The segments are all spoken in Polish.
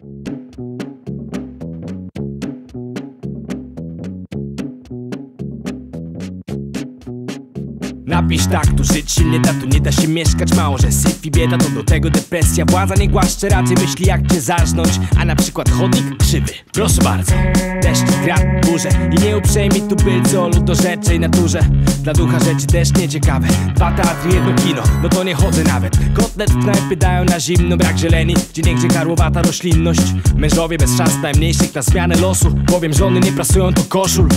Thank you. Napisz tak, tu żyć się nie da, tu nie da się mieszkać. Mało, że syf i bieda, to do tego depresja. Władza nie głaszcze raczej myśli jak cię zarznąć A na przykład chodnik krzywy. Proszę bardzo Deszcz, grad, burze I nie uprzejmi tu bylcy o ludorzeczej naturze. Dla ducha rzeczy też nieciekawe. Dwa teatry, jedno kino, no to nie chodzę nawet. Kotlet w knajpy dają na zimno Brak zieleni, gdzie niegdzie karłowata roślinność. Mężowie bez szans najmniejszych na zmianę losu. Bowiem żony nie prasują to koszul.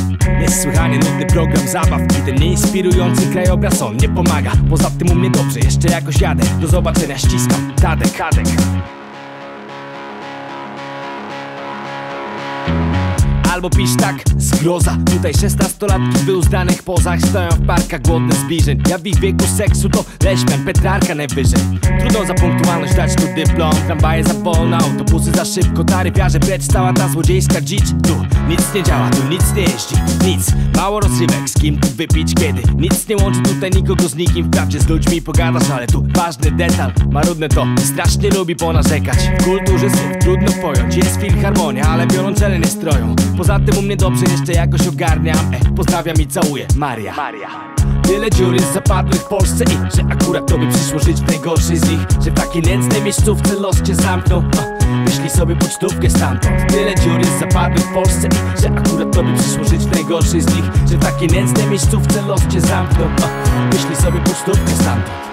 Niesłychanie nudny program zabaw I ten nieinspirujący krajobraz on nie pomaga. Poza tym u mnie dobrze, jeszcze jakoś jadę. Do zobaczenia, ściskam, Tadek, Kadek Albo pisz tak, zgroza. Tutaj szesnastolatki wyuzdanych pozach Stoją w parkach głodne zbliżeń. Ja w ich wieku seksu to leśmian, Petrarka najwyżej. Trudno za punktualność dać tu dyplom. Tramwaje za wolno, autobusy za szybko. Taryfiarze precz, cała ta złodziejska dzicz. Tu nic nie działa, tu nic nie jeździ. Nic, mało rozrywek, z kim tu wypić kiedy. Nic nie łączy tutaj nikogo z nikim. Wprawdzie z ludźmi pogadasz, ale tu ważny detal. Marudne to, strasznie lubi ponarzekać. W kulturze syf, trudno pojąć. Jest filharmonia, ale wiolonczele nie stroją Poza tym u mnie dobrze jeszcze jakoś ogarniam. E, Pozdrawiam i całuję, Maria. Tyle dziur jest zapadłych w Polsce I że akurat tobie przyszło żyć w najgorszej z nich Że w takiej nędznej miejscówce los cię zamknął. A, Wyślij sobie pocztówkę stamtąd. Tyle dziur jest zapadłych w Polsce I że akurat tobie przyszło żyć w najgorszej z nich Że w takiej nędznej miejscówce los cię zamknął. A, Wyślij sobie pocztówkę stamtąd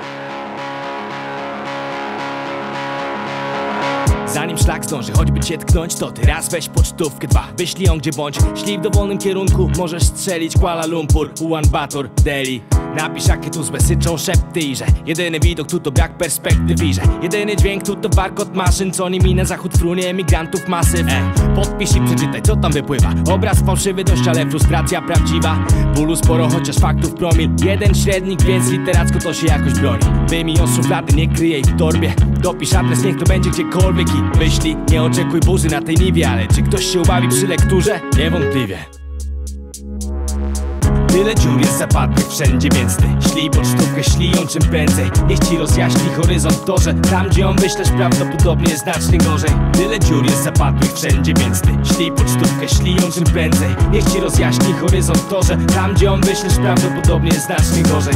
Zanim szlak zdąży choćby cię tknąć To ty raz weź pocztówkę, dwa Wyślij ją gdzie bądź, ślij w dowolnym kierunku Możesz strzelić Kuala Lumpur, Ulan Bator, Delhi. Napisz jakie tu złe syczą szepty i że Jedyny widok tu to brak perspektyw i że Jedyny dźwięk tu to warkot maszyn Co nimi na zachód frunie emigrantów masyw. E, Podpisz i przeczytaj co tam wypływa. Obraz fałszywy dość, ale frustracja prawdziwa. Bólu sporo, chociaż faktów promil. Jeden średnik, więc literacko to się jakoś broni. Wyjmij ją z szuflady, nie kryj w torbie Dopisz adres, niech to będzie gdziekolwiek i wyślij Nie oczekuj burzy na tej niwie, ale czy ktoś się ubawi przy lekturze? Niewątpliwie. Tyle dziur jest zapadłych wszędzie, więc ty Ślij pocztówkę, ślij ją czym prędzej. Niech ci rozjaśni horyzont to, że Tam gdzie ją wyślesz prawdopodobnie znacznie gorzej. Tyle dziur jest zapadłych wszędzie, więc ty Ślij pocztówkę, ślij ją czym prędzej. Niech ci rozjaśni horyzont to, że Tam gdzie ją wyślesz prawdopodobnie znacznie gorzej